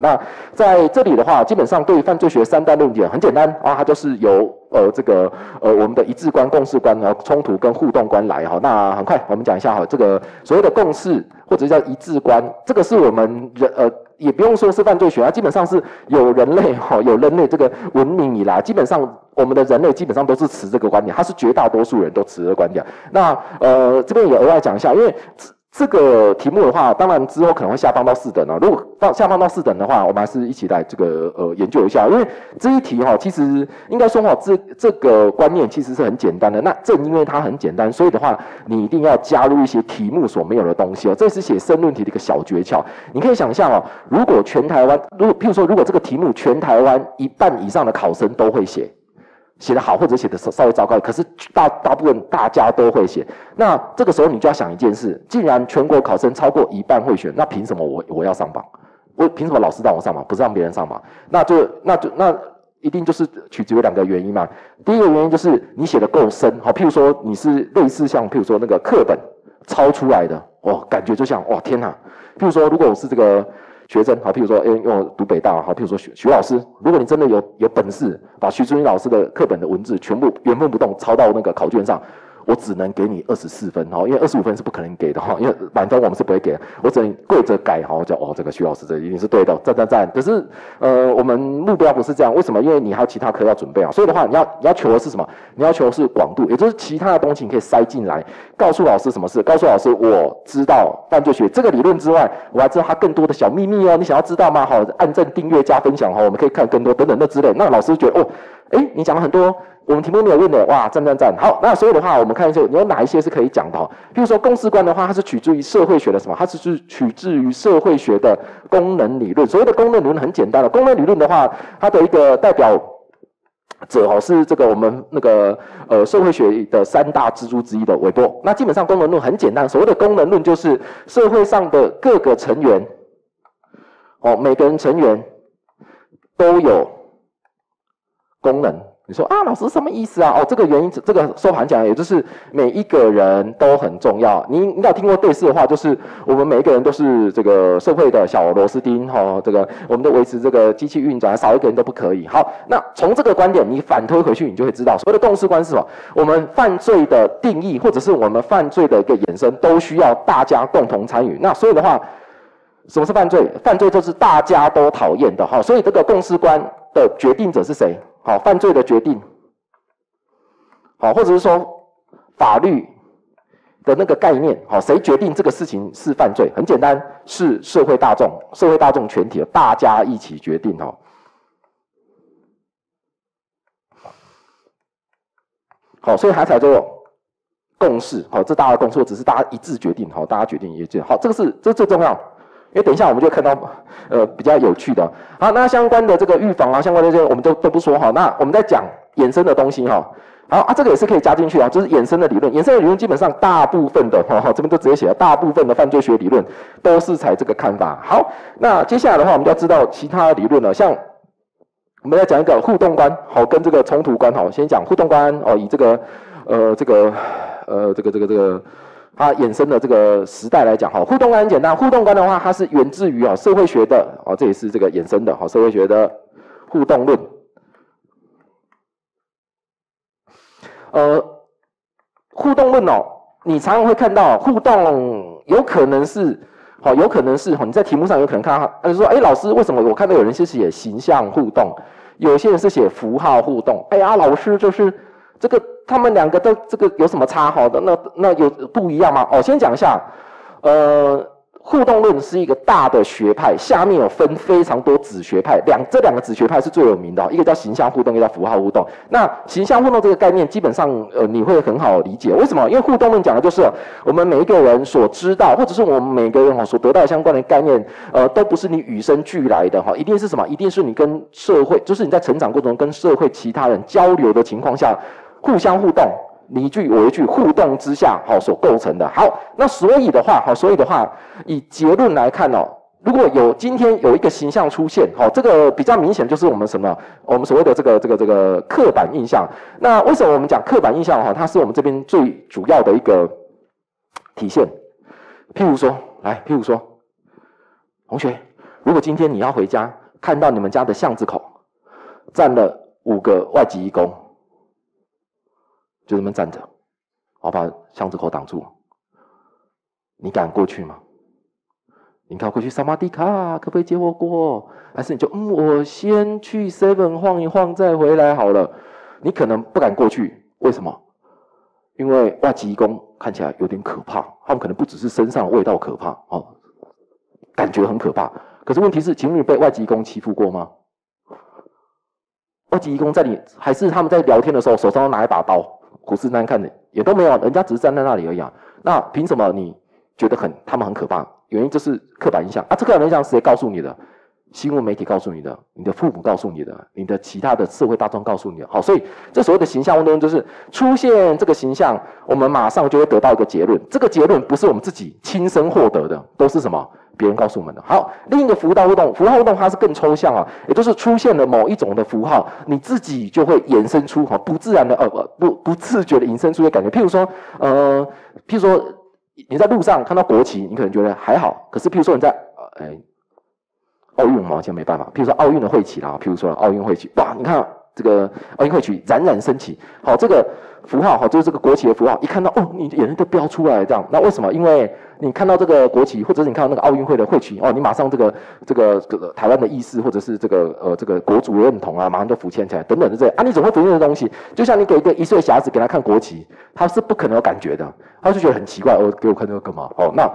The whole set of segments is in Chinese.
那在这里的话，基本上对于犯罪学三大论点很简单啊，它就是由呃这个呃我们的一致观、共识观、然后冲突跟互动观来哈。那很快我们讲一下哈，这个所谓的共识或者叫一致观，这个是我们人呃也不用说是犯罪学啊，基本上是有人类哈有人类这个文明以来，基本上我们的人类基本上都是持这个观点，它是绝大多数人都持这个观点。那呃这边也额外讲一下，因为。这个题目的话，当然之后可能会下放到四等啊。如果放下放到四等的话，我们还是一起来这个呃研究一下。因为这一题哈，其实应该说哈，这这个观念其实是很简单的。那正因为它很简单，所以的话，你一定要加入一些题目所没有的东西哦。这是写申论题的一个小诀窍。你可以想象哦，如果全台湾，如果譬如说，如果这个题目全台湾一半以上的考生都会写。写得好或者写的稍微糟糕，可是大大部分大家都会写。那这个时候你就要想一件事：既然全国考生超过一半会选，那凭什么我我要上榜？我凭什么老师让我上榜，不是让别人上榜？那就那就那一定就是取决于两个原因嘛。第一个原因就是你写的够深，好，譬如说你是类似像譬如说那个课本抄出来的，哦，感觉就像哇天哪！譬如说如果我是这个。学生好，譬如说，哎，用读北大好，譬如说徐徐老师，如果你真的有有本事，把徐志英老师的课本的文字全部原封不动抄到那个考卷上。我只能给你二十四分哈，因为二十五分是不可能给的哈，因为满分我们是不会给的。我只能跪着改哈，我叫哦，这个徐老师这一定是对的，赞赞赞。可是呃，我们目标不是这样，为什么？因为你还有其他科要准备啊，所以的话，你要你要求的是什么？你要求的是广度，也就是其他的东西你可以塞进来，告诉老师什么事？告诉老师我知道犯罪学这个理论之外，我还知道它更多的小秘密哦。你想要知道吗？好，按赞、订阅、加分享哈，我们可以看更多等等那之类。那老师觉得哦，哎，你讲了很多。我们题目没有问的，哇，赞赞赞！好，那所以的话，我们看一下，你有哪一些是可以讲的？比如说共识观的话，它是取自于社会学的什么？它是取取自于社会学的功能理论。所谓的功能理论很简单的，功能理论的话，它的一个代表者哦是这个我们那个呃社会学的三大支柱之一的韦伯。那基本上功能论很简单，所谓的功能论就是社会上的各个成员，哦，每个人成员都有功能。你说啊，老师什么意思啊？哦，这个原因，这个说盘讲，也就是每一个人都很重要。你应该听过类似的话，就是我们每一个人都是这个社会的小螺丝钉，哈，这个我们都维持这个机器运转，少一个人都不可以。好，那从这个观点，你反推回去，你就会知道，所谓的共识观是什么？我们犯罪的定义，或者是我们犯罪的一个衍生，都需要大家共同参与。那所以的话，什么是犯罪？犯罪就是大家都讨厌的，哈。所以这个共识观的决定者是谁？好，犯罪的决定，好，或者是说法律的那个概念，好，谁决定这个事情是犯罪？很简单，是社会大众，社会大众全体，大家一起决定哦。好，所以还才做共识，好，这大家共识，只是大家一致决定，好，大家决定一致，好，这个是这最重要。因为等一下我们就看到，呃，比较有趣的。好，那相关的这个预防啊，相关的这些我们都都不说哈。那我们在讲衍生的东西哈。好啊，这个也是可以加进去啊，就是衍生的理论。衍生的理论基本上大部分的哈，这边都直接写了，大部分的犯罪学理论都是采这个看法。好，那接下来的话，我们就要知道其他理论了。像我们要讲一个互动观，好，跟这个冲突观，好，先讲互动观哦，以这个呃这个呃这个这个这个。它衍生的这个时代来讲，哈，互动观很简单。互动观的话，它是源自于啊社会学的，哦，这也是这个衍生的，哈，社会学的互动论。呃，互动论哦，你常常会看到互动有可能是，好，有可能是，哈，你在题目上有可能看到，他就说，哎，老师，为什么我看到有人是写形象互动，有些人是写符号互动？哎呀，老师就是这个。他们两个都这个有什么差好的？那那有不一样吗？哦，先讲一下，呃，互动论是一个大的学派，下面有分非常多子学派，两这两个子学派是最有名的，一个叫形象互动，一个叫符号互动。那形象互动这个概念，基本上呃你会很好理解，为什么？因为互动论讲的就是我们每一个人所知道，或者是我们每个人哈所得到相关的概念，呃，都不是你与生俱来的哈，一定是什么？一定是你跟社会，就是你在成长过程中跟社会其他人交流的情况下。互相互动，你一句我一句，互动之下，好所构成的。好，那所以的话，好，所以的话，以结论来看哦，如果有今天有一个形象出现，好，这个比较明显就是我们什么，我们所谓的这个这个这个刻板印象。那为什么我们讲刻板印象哈？它是我们这边最主要的一个体现。譬如说，来，譬如说，同学，如果今天你要回家，看到你们家的巷子口站了五个外籍义工，就这么站着，我把巷子口挡住，你敢过去吗？你靠过去萨马迪卡，可不可以接我过？还是你就嗯，我先去 Seven 晃一晃再回来好了？你可能不敢过去，为什么？因为外籍工看起来有点可怕，他们可能不只是身上味道可怕哦，感觉很可怕。可是问题是，请问你被外籍工欺负过吗？外籍工在你还是他们在聊天的时候，手上拿一把刀，虎视眈眈的，也都没有，人家只是站在那里而已啊。那凭什么你觉得很他们很可怕？原因就是刻板印象啊！这刻板印象是谁告诉你的？新闻媒体告诉你的，你的父母告诉你的，你的其他的社会大众告诉你的。好，所以这所谓的形象运动就是出现这个形象，我们马上就会得到一个结论。这个结论不是我们自己亲身获得的，都是什么？别人告诉我们的。好，另一个符号互动，符号互动它是更抽象啊，也就是出现了某一种的符号，你自己就会衍生出哈不自然的呃不不自觉的延伸出的感觉。譬如说呃，譬如说。你在路上看到国旗，你可能觉得还好。可是，譬如说你在呃，哎，奥运嘛，现在没办法。譬如说奥运的会旗啦，譬如说奥运会旗，哇，你看这个奥运会旗冉冉升起。好，这个符号，好，就是这个国旗的符号，一看到哦，你眼睛都飙出来这样。那为什么？因为你看到这个国旗，或者是你看到那个奥运会的会旗，哦，你马上这个这个这个台湾的意识，或者是这个呃这个国主认同啊，马上就浮现起来，等等的这啊，你怎么会浮现这东西？就像你给一个一岁小孩子给他看国旗，他是不可能有感觉的。他就觉得很奇怪，哦，给我看这个干嘛？哦，那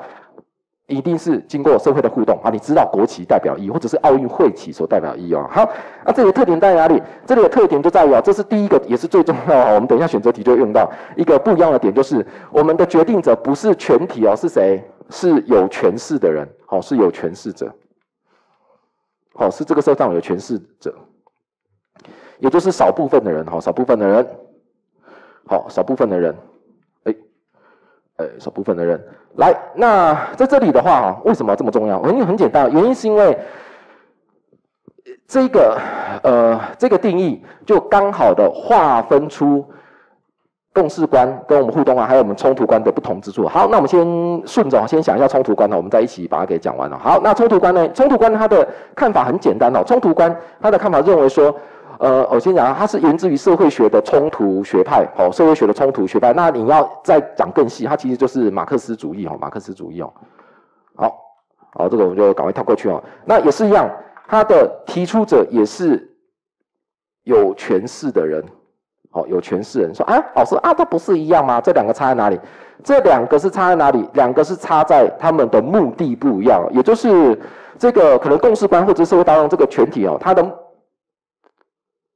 一定是经过社会的互动啊。你知道国旗代表意义，或者是奥运会旗所代表意义哦。好，那这里的特点在哪里？这里的特点就在于啊，这是第一个，也是最重要啊。我们等一下选择题就会用到一个不一样的点，就是我们的决定者不是全体哦，是谁？是有权势的人，好，是有权势者，好，是这个社会上有权势者，也就是少部分的人，好，少部分的人，好，少部分的人。呃，少部分的人来，那在这里的话，为什么这么重要？原因很简单，原因是因为这个呃，这个定义就刚好的划分出共识观跟我们互动啊，还有我们冲突观的不同之处。好，那我们先顺着先想一下冲突观呢，我们再一起把它给讲完了。好，那冲突观呢？冲突观它的看法很简单哦，冲突观它的看法认为说。呃，我先讲啊，它是源自于社会学的冲突学派，哦，社会学的冲突学派。那你要再讲更细，它其实就是马克思主义，哦，马克思主义哦。好，好，这个我们就赶快跳过去哦。那也是一样，它的提出者也是有权势的人，哦，有权势人说啊，老师啊，它不是一样吗？这两个差在哪里？这两个是差在哪里？两个是差在他们的目的不一样，也就是这个可能共识观或者社会大众这个全体哦，它的。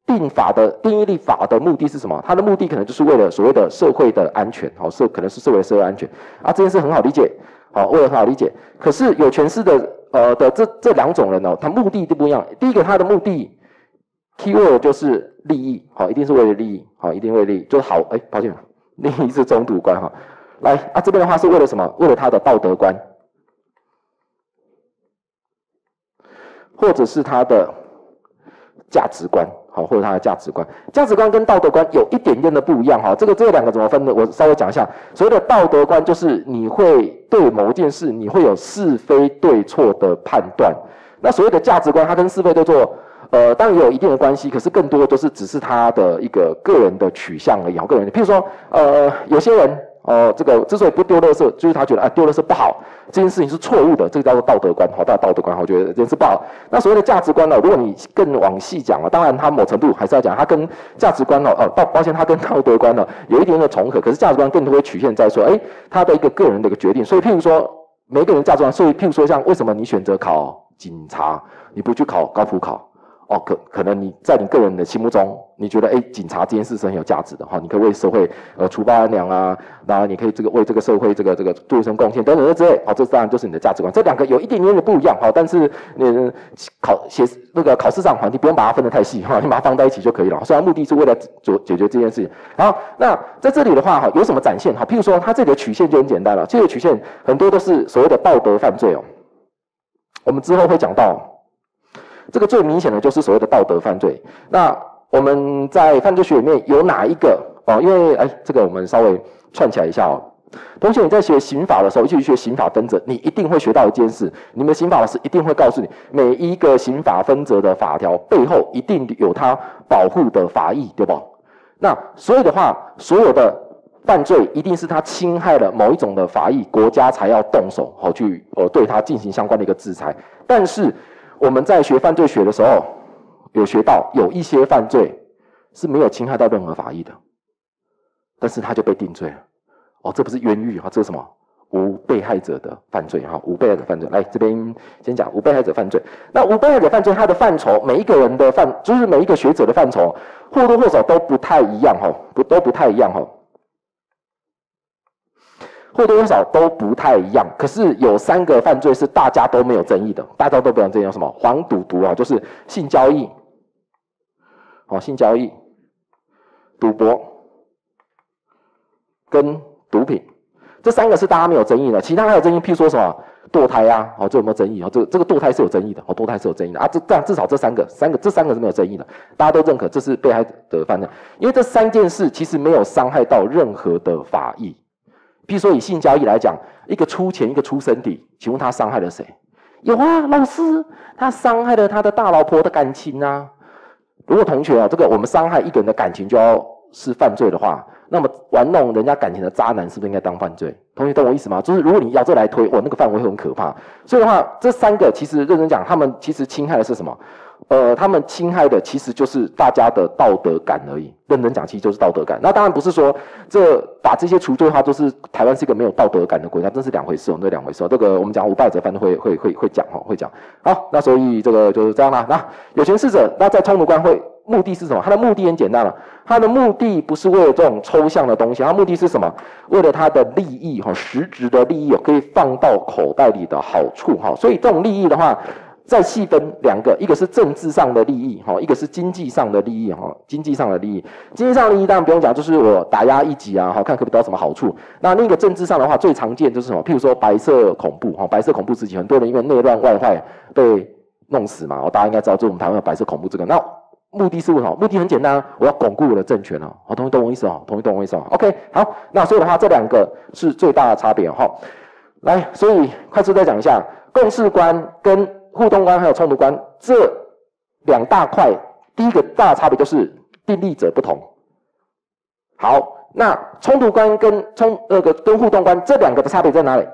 定法的定义立法的目的是什么？它的目的可能就是为了所谓的社会的安全，好社可能是社会社会安全啊，这件事很好理解，好为了很好理解。可是有权势的呃的这这两种人哦，他目的都不一样。第一个他的目的 keyword 就是利益，好一定是为了利益，好一定为利益，就好哎，抱歉，利益是中途观哈。来啊这边的话是为了什么？为了他的道德观，或者是他的价值观。好，或者他的价值观，价值观跟道德观有一点点的不一样哈。这个这两个怎么分呢？我稍微讲一下。所谓的道德观，就是你会对某件事，你会有是非对错的判断。那所谓的价值观，它跟是非对错，呃，当然也有一定的关系，可是更多的都是只是他的一个个人的取向而已。好，个人的，譬如说，呃，有些人。哦，这个之所以不丢垃圾，就是他觉得啊丢垃圾不好，这件事情是错误的，这个叫做道德观，好，大家道德观，我觉得这件事不好。那所谓的价值观呢？如果你更往细讲啊，当然它某程度还是要讲，它跟价值观哦，哦，道，抱歉，它跟道德观呢有一点点重合，可是价值观更多会曲线在说，哎，他的一个个人的一个决定。所以譬如说，每个人价值观，所以譬如说像为什么你选择考警察，你不去考高普考？哦，可可能你在你个人的心目中，你觉得哎，警察这件事是很有价值的哈，你可以为社会呃除暴安良啊，然后你可以这个为这个社会这个这个做一些贡献等等的之类，好，这当然就是你的价值观。这两个有一点点的不一样哈，但是你考写那个考试上环境不用把它分得太细哈，你把它放在一起就可以了。虽然目的是为了解解决这件事情。好，那在这里的话哈，有什么展现哈？譬如说，它这里的曲线就很简单了，这个曲线很多都是所谓的道德犯罪哦，我们之后会讲到。这个最明显的就是所谓的道德犯罪。那我们在犯罪学里面有哪一个哦？因为哎，这个我们稍微串起来一下哦。同学，你在学刑法的时候，去学刑法分则，你一定会学到一件事：你们刑法老师一定会告诉你，每一个刑法分则的法条背后一定有它保护的法益，对不？那所以的话，所有的犯罪一定是他侵害了某一种的法益，国家才要动手，好去呃对他进行相关的一个制裁。但是我们在学犯罪学的时候，有学到有一些犯罪是没有侵害到任何法益的，但是他就被定罪了。哦，这不是冤狱哈，这是什么？无被害者的犯罪哈，无被害者犯罪。来这边先讲无被害者犯罪。那无被害者犯罪，它的范畴，每一个人的范，就是每一个学者的范畴，或多或少都不太一样哈，不都不太一样哈，或多或少都不太一样。可是有三个犯罪是大家都没有争议的，大家都不有争议，什么黄赌毒啊，就是性交易，好，性交易、赌博跟。毒品，这三个是大家没有争议的，其他还有争议，譬如说什么堕胎啊，哦，这有没有争议？哦，这这个堕胎是有争议的，哦，堕胎是有争议的啊，这这样至少这三个，三个这三个是没有争议的，大家都认可这是被害的犯罪，因为这三件事其实没有伤害到任何的法益。譬如说以性交易来讲，一个出钱，一个出身体，请问他伤害了谁？有啊，老师，他伤害了他的大老婆的感情啊。如果同学啊，这个我们伤害一个人的感情就要是犯罪的话。那么玩弄人家感情的渣男是不是应该当犯罪？同学懂我意思吗？就是如果你要这来推，我那个范围会很可怕。所以的话，这三个其实认真讲，他们其实侵害的是什么？呃，他们侵害的其实就是大家的道德感而已。认真讲，其实就是道德感。那当然不是说这把这些除罪的话，就是台湾是一个没有道德感的国家，这是两回事哦，这两回事哦。这个我们讲无败者，反正会会会会讲哈，会讲。好，那所以这个就是这样啦。那有权势者，那在冲突关会。目的是什么？他的目的很简单了，他的目的不是为了这种抽象的东西，他目的是什么？为了他的利益哈，实质的利益可以放到口袋里的好处哈。所以这种利益的话，再细分两个，一个是政治上的利益哈，一个是经济上的利益哈。经济上的利益，经济上的利益当然不用讲，就是我打压一级啊，好看可以得到什么好处。那另一个政治上的话，最常见就是什么？譬如说白色恐怖哈，白色恐怖时期，很多人因为内乱外患被弄死嘛，哦大家应该知道，就我们台湾有白色恐怖这个那。目的是为什么？目的很简单，我要巩固我的政权哦。好，同意懂我意思哦？同意懂我意思哦？OK，好，那所以的话，这两个是最大的差别哈。来，所以快速再讲一下，共事观跟互动观还有冲突观这两大块，第一个大差别就是定立者不同。好，那冲突观跟冲那个跟互动观这两个的差别在哪里？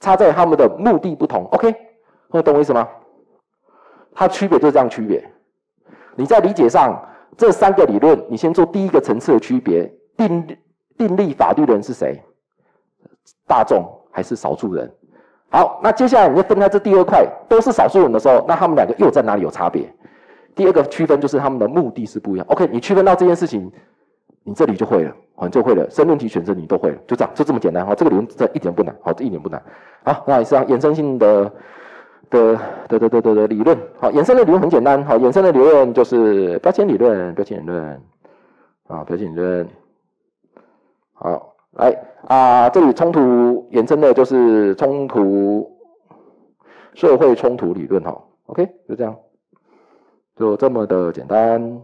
差在他们的目的不同。OK，会懂我意思吗？它区别就是这样区别。你在理解上这三个理论，你先做第一个层次的区别。定定立法律的人是谁？大众还是少数人？好，那接下来你就分开这第二块，都是少数人的时候，那他们两个又在哪里有差别？第二个区分就是他们的目的是不一样。OK，你区分到这件事情，你这里就会了，好，就会了。申论题选择你都会了，就这样，就这么简单。好，这个理论这一点不难，好，这一点不难。好，那以上衍生性的。的的的的的的理论，好，衍生的理论很简单，好，衍生的理论就是标签理论，标签理论，啊，标签理论，好，来啊，这里冲突衍生的就是冲突社会冲突理论，哈，OK，就这样，就这么的简单。